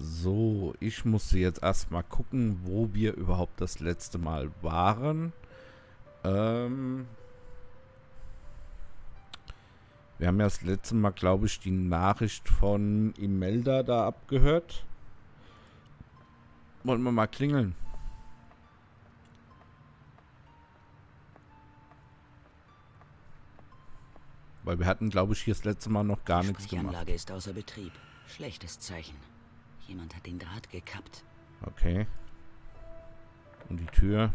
So, ich musste jetzt erstmal gucken, wo wir überhaupt das letzte Mal waren. Ähm, wir haben ja das letzte Mal, glaube ich, die Nachricht von Imelda da abgehört. Wollen wir mal klingeln? Weil wir hatten, glaube ich, hier das letzte Mal noch gar nichts Die gemacht. Anlage ist außer Betrieb. Schlechtes Zeichen. Jemand hat den Draht gekappt. Okay. Und die Tür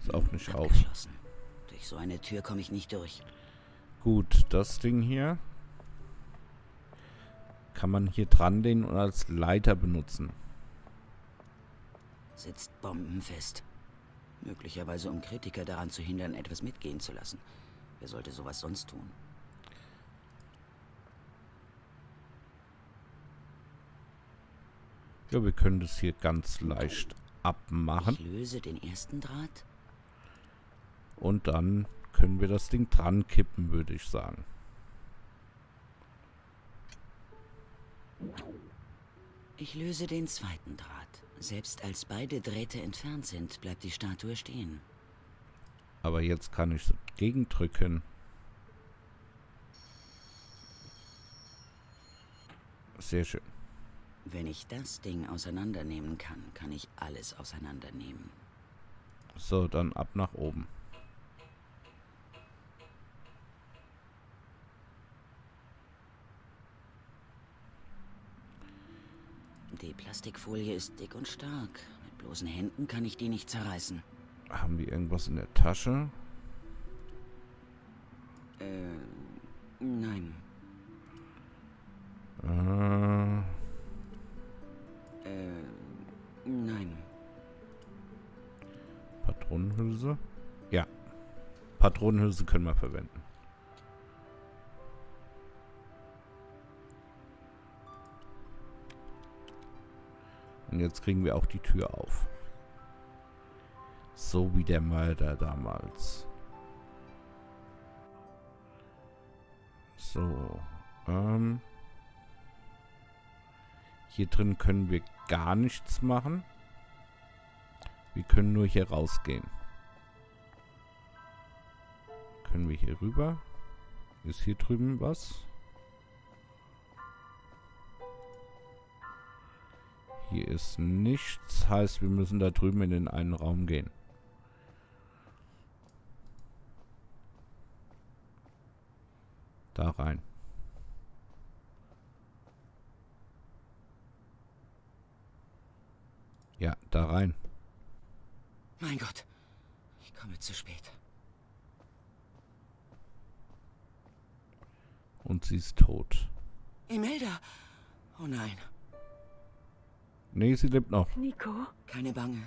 ist auch nicht auf. Durch so eine Tür komme ich nicht durch. Gut, das Ding hier kann man hier dran lehnen und als Leiter benutzen. Sitzt bombenfest. Möglicherweise um Kritiker daran zu hindern, etwas mitgehen zu lassen. Wer sollte sowas sonst tun? Ja, wir können das hier ganz leicht abmachen. Ich löse den ersten Draht. Und dann können wir das Ding dran kippen, würde ich sagen. Ich löse den zweiten Draht. Selbst als beide Drähte entfernt sind, bleibt die Statue stehen. Aber jetzt kann ich gegendrücken. Sehr schön. Wenn ich das Ding auseinandernehmen kann, kann ich alles auseinandernehmen. So, dann ab nach oben. Die Plastikfolie ist dick und stark. Mit bloßen Händen kann ich die nicht zerreißen. Haben wir irgendwas in der Tasche? Äh, nein. Äh, Äh, nein. Patronenhülse? Ja. Patronenhülse können wir verwenden. Und jetzt kriegen wir auch die Tür auf. So wie der Mörder damals. So. Ähm. Hier drin können wir gar nichts machen. Wir können nur hier rausgehen. Können wir hier rüber? Ist hier drüben was? Hier ist nichts. Heißt, wir müssen da drüben in den einen Raum gehen. Da rein. Ja, da rein. Mein Gott. Ich komme zu spät. Und sie ist tot. Imelda! Oh nein. Nee, sie lebt noch. Nico, Keine Bange.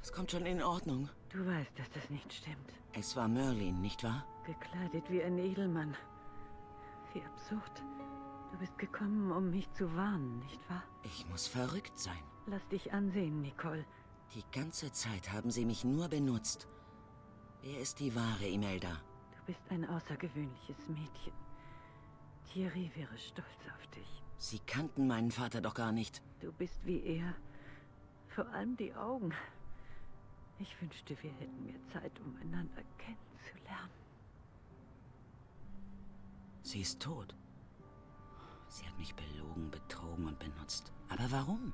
Das kommt schon in Ordnung. du weißt, dass das nicht stimmt. Es war Merlin, nicht wahr? Gekleidet wie ein Edelmann. Wie absurd. Du bist gekommen, um mich zu warnen, nicht wahr? Ich muss verrückt sein. Lass dich ansehen, Nicole. Die ganze Zeit haben sie mich nur benutzt. Wer ist die wahre Imelda? Du bist ein außergewöhnliches Mädchen. Thierry wäre stolz auf dich. Sie kannten meinen Vater doch gar nicht. Du bist wie er. Vor allem die Augen. Ich wünschte, wir hätten mehr Zeit, um einander kennenzulernen. Sie ist tot. Sie hat mich belogen, betrogen und benutzt. Aber warum?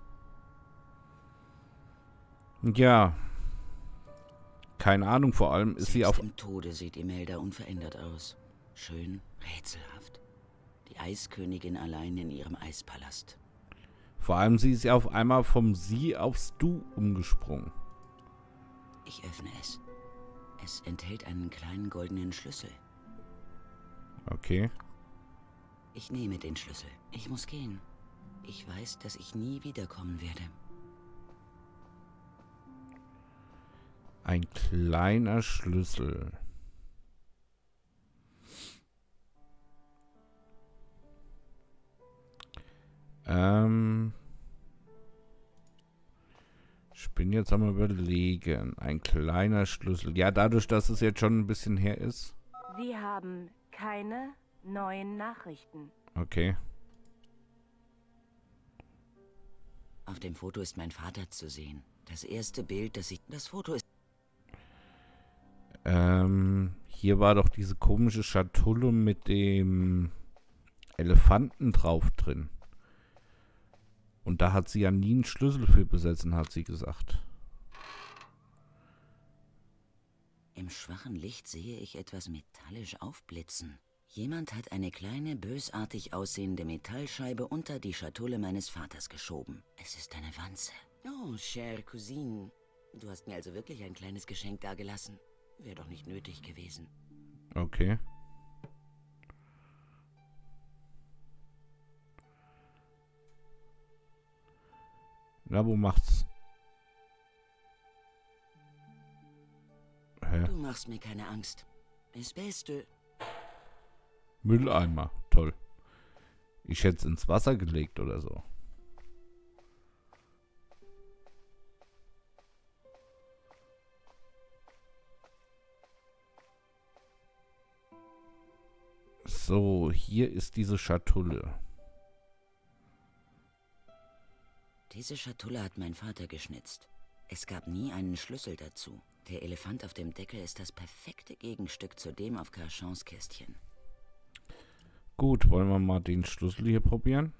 Ja. Keine Ahnung, vor allem ist sie Selbst auf... im Tode sieht Imelda unverändert aus. Schön, rätselhaft. Die Eiskönigin allein in ihrem Eispalast. Vor allem sie ist ja auf einmal vom Sie aufs Du umgesprungen. Ich öffne es. Es enthält einen kleinen goldenen Schlüssel. Okay. Ich nehme den Schlüssel. Ich muss gehen. Ich weiß, dass ich nie wiederkommen werde. Ein kleiner Schlüssel. Ähm. Ich bin jetzt am überlegen. Ein kleiner Schlüssel. Ja, dadurch, dass es jetzt schon ein bisschen her ist. Sie haben keine neuen Nachrichten. Okay. Auf dem Foto ist mein Vater zu sehen. Das erste Bild, das ich... Das Foto ist... Ähm, hier war doch diese komische Schatulle mit dem Elefanten drauf drin. Und da hat sie ja nie einen Schlüssel für besetzen, hat sie gesagt. Im schwachen Licht sehe ich etwas metallisch aufblitzen. Jemand hat eine kleine, bösartig aussehende Metallscheibe unter die Schatulle meines Vaters geschoben. Es ist eine Wanze. Oh, chère Cousine. Du hast mir also wirklich ein kleines Geschenk dagelassen. Wäre doch nicht nötig gewesen. Okay. Na, wo macht's? Hä? Du machst mir keine Angst. Das Beste. Mülleimer. Toll. Ich hätte es ins Wasser gelegt oder so. So, hier ist diese Schatulle. Diese Schatulle hat mein Vater geschnitzt. Es gab nie einen Schlüssel dazu. Der Elefant auf dem Deckel ist das perfekte Gegenstück zu dem auf Carchons Kästchen. Gut, wollen wir mal den Schlüssel hier probieren?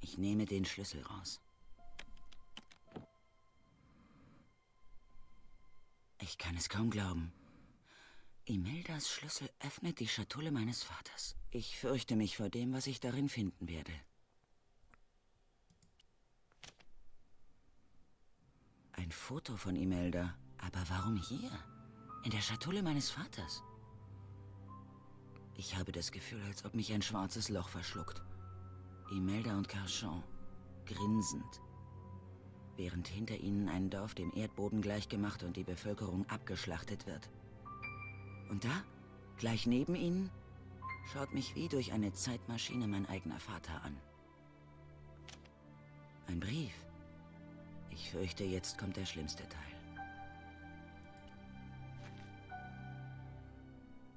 Ich nehme den Schlüssel raus. Ich kann es kaum glauben. Imeldas Schlüssel öffnet die Schatulle meines Vaters. Ich fürchte mich vor dem, was ich darin finden werde. Ein Foto von Imelda. Aber warum hier? In der Schatulle meines Vaters? Ich habe das Gefühl, als ob mich ein schwarzes Loch verschluckt. Imelda und Carchon, grinsend. Während hinter ihnen ein Dorf dem Erdboden gleichgemacht und die Bevölkerung abgeschlachtet wird. Und da, gleich neben ihnen, schaut mich wie durch eine Zeitmaschine mein eigener Vater an. Ein Brief. Ich fürchte, jetzt kommt der schlimmste Teil.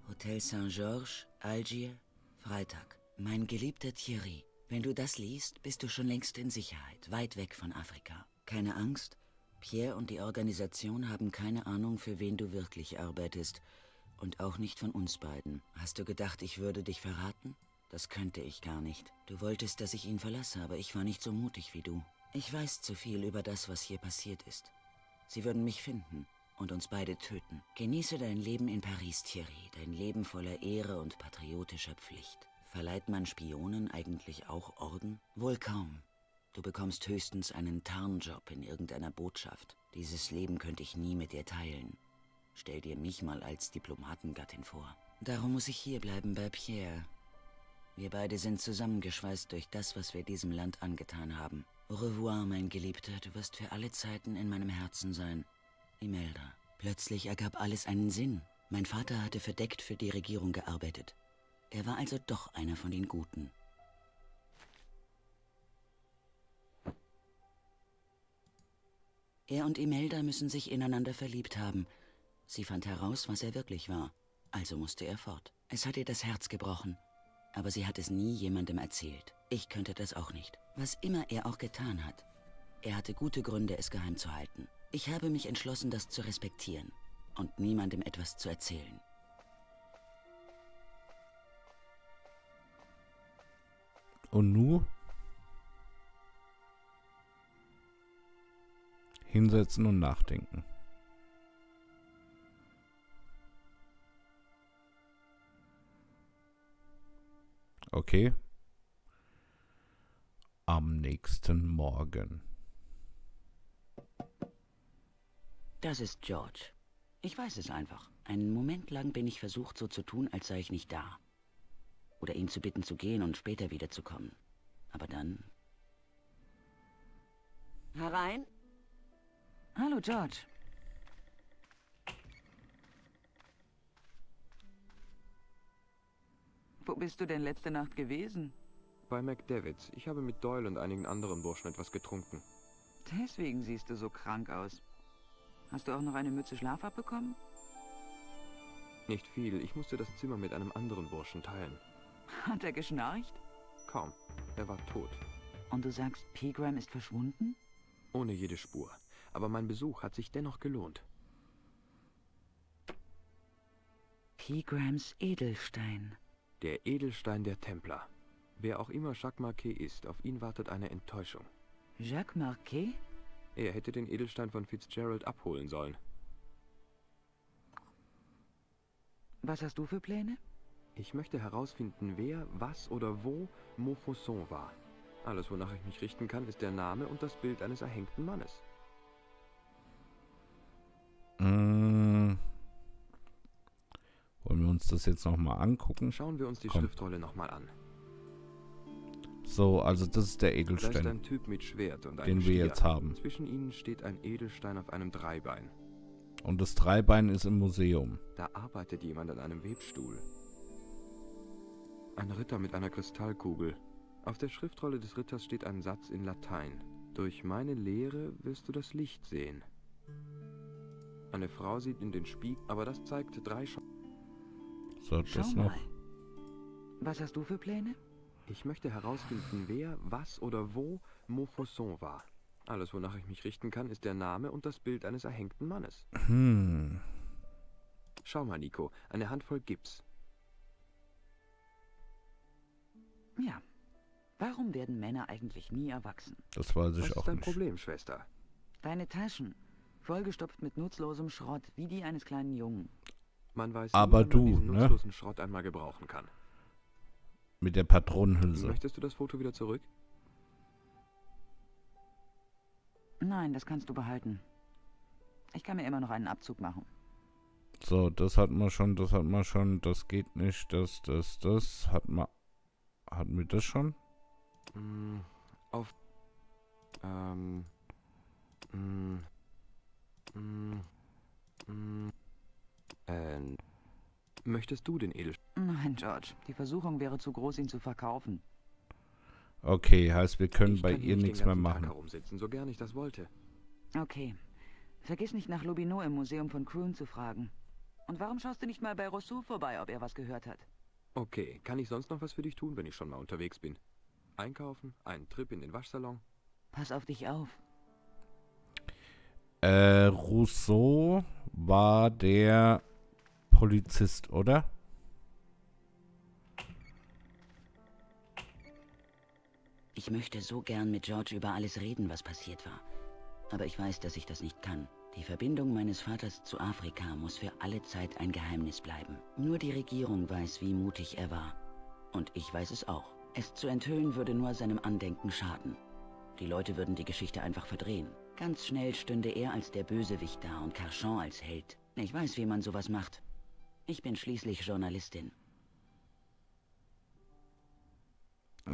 Hotel Saint-Georges, Algier, Freitag. Mein geliebter Thierry, wenn du das liest, bist du schon längst in Sicherheit, weit weg von Afrika. Keine Angst, Pierre und die Organisation haben keine Ahnung, für wen du wirklich arbeitest. Und auch nicht von uns beiden. Hast du gedacht, ich würde dich verraten? Das könnte ich gar nicht. Du wolltest, dass ich ihn verlasse, aber ich war nicht so mutig wie du. Ich weiß zu viel über das, was hier passiert ist. Sie würden mich finden und uns beide töten. Genieße dein Leben in Paris, Thierry, dein Leben voller Ehre und patriotischer Pflicht. Verleiht man Spionen eigentlich auch Orden? Wohl kaum. Du bekommst höchstens einen Tarnjob in irgendeiner Botschaft. Dieses Leben könnte ich nie mit dir teilen. Stell dir mich mal als Diplomatengattin vor. Darum muss ich hierbleiben bei Pierre. Wir beide sind zusammengeschweißt durch das, was wir diesem Land angetan haben. Au revoir, mein Geliebter, du wirst für alle Zeiten in meinem Herzen sein. Imelda. Plötzlich ergab alles einen Sinn. Mein Vater hatte verdeckt für die Regierung gearbeitet. Er war also doch einer von den Guten. Er und Imelda müssen sich ineinander verliebt haben. Sie fand heraus, was er wirklich war. Also musste er fort. Es hat ihr das Herz gebrochen. Aber sie hat es nie jemandem erzählt. Ich könnte das auch nicht. Was immer er auch getan hat. Er hatte gute Gründe, es geheim zu halten. Ich habe mich entschlossen, das zu respektieren und niemandem etwas zu erzählen. Und nu? Hinsetzen und nachdenken. Okay. Am nächsten Morgen. Das ist George. Ich weiß es einfach. Einen Moment lang bin ich versucht, so zu tun, als sei ich nicht da. Oder ihn zu bitten zu gehen und später wiederzukommen. Aber dann... Herein? Hallo, George. Wo bist du denn letzte Nacht gewesen? Bei McDavids. Ich habe mit Doyle und einigen anderen Burschen etwas getrunken. Deswegen siehst du so krank aus. Hast du auch noch eine Mütze Schlaf abbekommen? Nicht viel. Ich musste das Zimmer mit einem anderen Burschen teilen. Hat er geschnarcht? Kaum. Er war tot. Und du sagst, Pegram ist verschwunden? Ohne jede Spur. Aber mein Besuch hat sich dennoch gelohnt. Pigrams Edelstein. Der Edelstein der Templer. Wer auch immer Jacques Marquet ist, auf ihn wartet eine Enttäuschung. Jacques Marquet? Er hätte den Edelstein von Fitzgerald abholen sollen. Was hast du für Pläne? Ich möchte herausfinden, wer, was oder wo Maupassant war. Alles, wonach ich mich richten kann, ist der Name und das Bild eines erhängten Mannes. Mm. Uns das jetzt nochmal angucken? Schauen wir uns die Komm. Schriftrolle nochmal an. So, also das ist der Da ist Edelstein, ein Typ mit Schwert und einem den wir jetzt haben. Zwischen ihnen steht ein Edelstein auf einem Dreibein. Und das Dreibein ist im Museum. Da arbeitet jemand an einem Webstuhl. Ein Ritter mit einer Kristallkugel. Auf der Schriftrolle des Ritters steht ein Satz in Latein. Durch meine Lehre wirst du das Licht sehen. Eine Frau sieht in den Spiegel, aber das zeigt drei Sch So, Schau das noch. mal. Was hast du für Pläne? Ich möchte herausfinden, wer, was oder wo Maupassant war. Alles, wonach ich mich richten kann, ist der Name und das Bild eines erhängten Mannes. Hm. Schau mal, Nico, eine Handvoll Gips. Ja. Warum werden Männer eigentlich nie erwachsen? Das weiß Was ich ist auch dein nicht. Problem, Schwester? Deine Taschen. Vollgestopft mit nutzlosem Schrott, wie die eines kleinen Jungen. Man weiß Aber nie, du, man diesen ne? nutzlosen Schrott einmal gebrauchen kann. Mit der Patronenhülse. Möchtest du das Foto wieder zurück? Nein, das kannst du behalten. Ich kann mir immer noch einen Abzug machen. So, das hat man schon, das hat man schon, das geht nicht, das, das, das hat man. Hatten wir das schon? Mm, auf. Ähm. Mm, mm, mm, ähm. Möchtest du den Edelstein? Nein, George. Die Versuchung wäre zu groß, ihn zu verkaufen. Okay, heißt, wir können Ich bei ihr nicht nichts mehr Tag machen. herumsitzen, so gern ich das wollte. Okay. Vergiss nicht nach Lobino im Museum von Kroon zu fragen. Und warum schaust du nicht mal bei Rousseau vorbei, ob er was gehört hat? Okay, kann ich sonst noch was für dich tun, wenn ich schon mal unterwegs bin? Einkaufen, einen Trip in den Waschsalon? Pass auf dich auf. Äh, Rousseau war der Polizist, oder? Ich möchte so gern mit George über alles reden, was passiert war. Aber ich weiß, dass ich das nicht kann. Die Verbindung meines Vaters zu Afrika muss für alle Zeit ein Geheimnis bleiben. Nur die Regierung weiß, wie mutig er war. Und ich weiß es auch. Es zu enthüllen würde nur seinem Andenken schaden. Die Leute würden die Geschichte einfach verdrehen. Ganz schnell stünde er als der Bösewicht da und Carchon als Held. Ich weiß, wie man sowas macht. Ich bin schließlich Journalistin.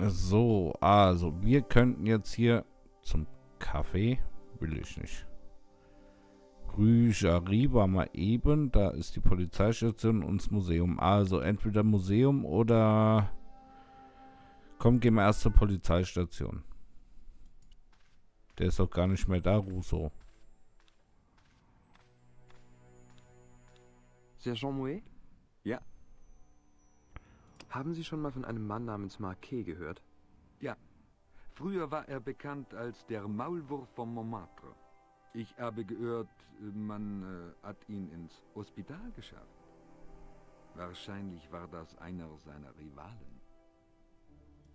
So, also, wir könnten jetzt hier zum Kaffee. Will ich nicht. Rügerie war mal eben. Da ist die Polizeistation und das Museum. Also, entweder Museum oder. Komm, gehen wir erst zur Polizeistation. Der ist doch gar nicht mehr da, Rousseau. Sergent Mouet? Ja. Haben Sie schon mal von einem Mann namens Marquet gehört? Früher war er bekannt als der Maulwurf von Montmartre. Ich habe gehört, man äh, hat ihn ins Hospital geschafft. Wahrscheinlich war das einer seiner Rivalen.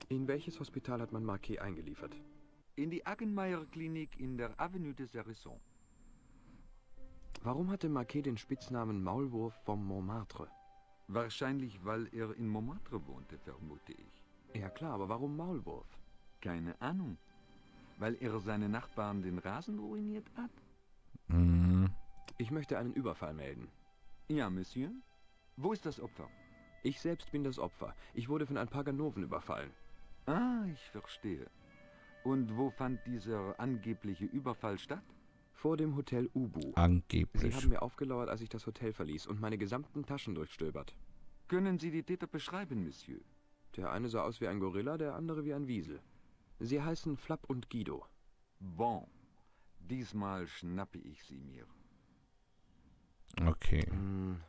In welches Hospital hat man Marquet eingeliefert? In die Aggenmeier-Klinik in der Avenue des Hérissons. Warum hatte Marquet den Spitznamen Maulwurf vom Montmartre? Wahrscheinlich, weil er in Montmartre wohnte, vermute ich. Ja klar, aber warum Maulwurf? Keine Ahnung. Weil er seine Nachbarn den Rasen ruiniert hat? Mhm. Ich möchte einen Überfall melden. Ja, Monsieur. Wo ist das Opfer? Ich selbst bin das Opfer. Ich wurde von ein paar Ganoven überfallen. Ah, ich verstehe. Und wo fand dieser angebliche Überfall statt? Vor dem Hotel Ubu. Sie Angeblich. haben mir aufgelauert, als ich das Hotel verließ und meine gesamten Taschen durchstöbert. Können Sie die Täter beschreiben, Monsieur? Der eine sah aus wie ein Gorilla, der andere wie ein Wiesel. Sie heißen Flapp und Guido. Bon. Diesmal schnappe ich sie mir. Okay. Hm.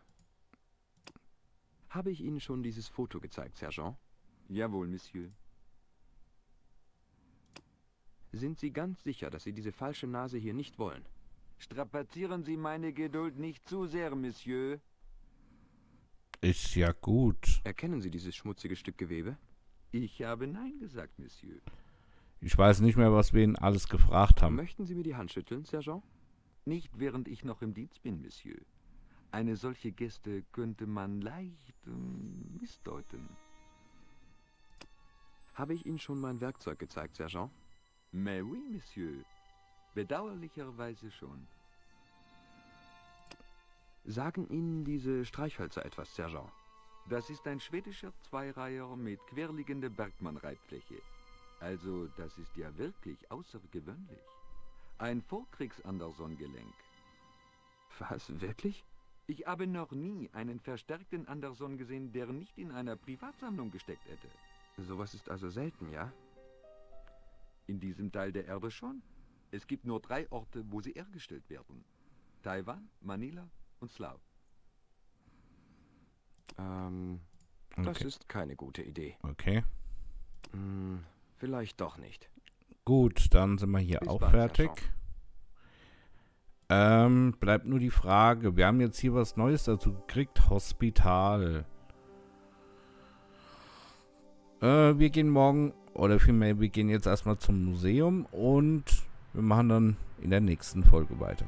Habe ich Ihnen schon dieses Foto gezeigt, Sergent? Jawohl, Monsieur. Sind Sie ganz sicher, dass Sie diese falsche Nase hier nicht wollen? Strapazieren Sie meine Geduld nicht zu sehr, Monsieur. Ist ja gut. Erkennen Sie dieses schmutzige Stück Gewebe? Ich habe Nein gesagt, Monsieur. Ich weiß nicht mehr, was wir ihn alles gefragt haben. Möchten Sie mir die Hand schütteln, Sergeant? Nicht während ich noch im Dienst bin, Monsieur. Eine solche Geste könnte man leicht ähm, missdeuten. Habe ich Ihnen schon mein Werkzeug gezeigt, Sergeant? Mais oui, Monsieur. Bedauerlicherweise schon. Sagen Ihnen diese Streichhölzer etwas, Sergeant? Das ist ein schwedischer Zweireiher mit querliegender Bergmann-Reitfläche. Also, das ist ja wirklich außergewöhnlich. Ein Vorkriegs-Anderson-Gelenk. Was, wirklich? Ich habe noch nie einen verstärkten Anderson gesehen, der nicht in einer Privatsammlung gesteckt hätte. Sowas ist also selten, ja? In diesem Teil der Erde schon. Es gibt nur drei Orte, wo sie hergestellt werden. Taiwan, Manila und Slough. Ähm, das Okay. ist keine gute Idee. Okay. Hm, vielleicht doch nicht. Gut, dann sind wir hier Bis auch bald, fertig. Ähm, bleibt nur die Frage. Wir haben jetzt hier was Neues dazu gekriegt. Hospital. Äh, wir gehen morgen, oder vielmehr, wir gehen jetzt erstmal zum Museum und wir machen dann in der nächsten Folge weiter.